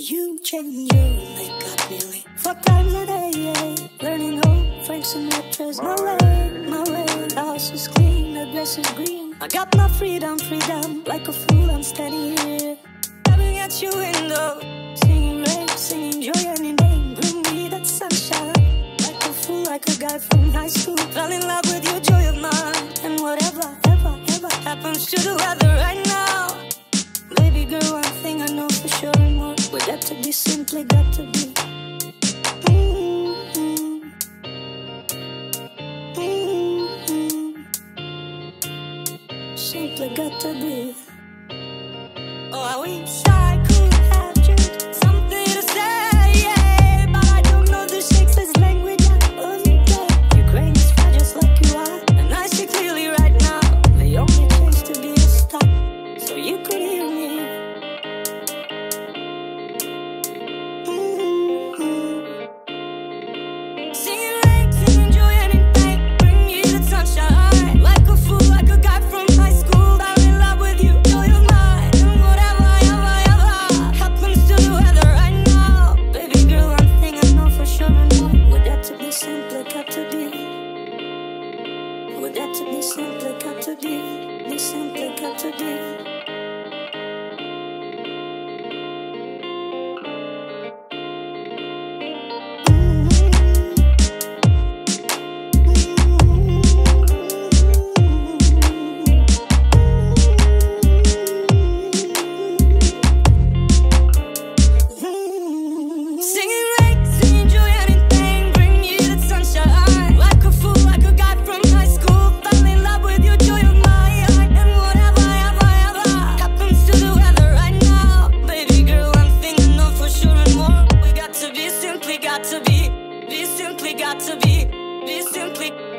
You change your makeup nearly four times a day. Yeah. Learning all Frank Sinatra's my way, my way. The house is clean, the grass is green. I got my freedom, freedom. Like a fool, I'm standing here, staring at your window, singing rain, singing joy, any name. Bring me that sunshine. Like a fool, like a guy from high school. Fell in love with your joy of mine, and whatever, ever, ever happens to the weather to be, simply got to be. Mm-hmm. Mm-hmm. Simply got to be. Oh, I wish I me something good to do. got to be. We simply got to be. We simply.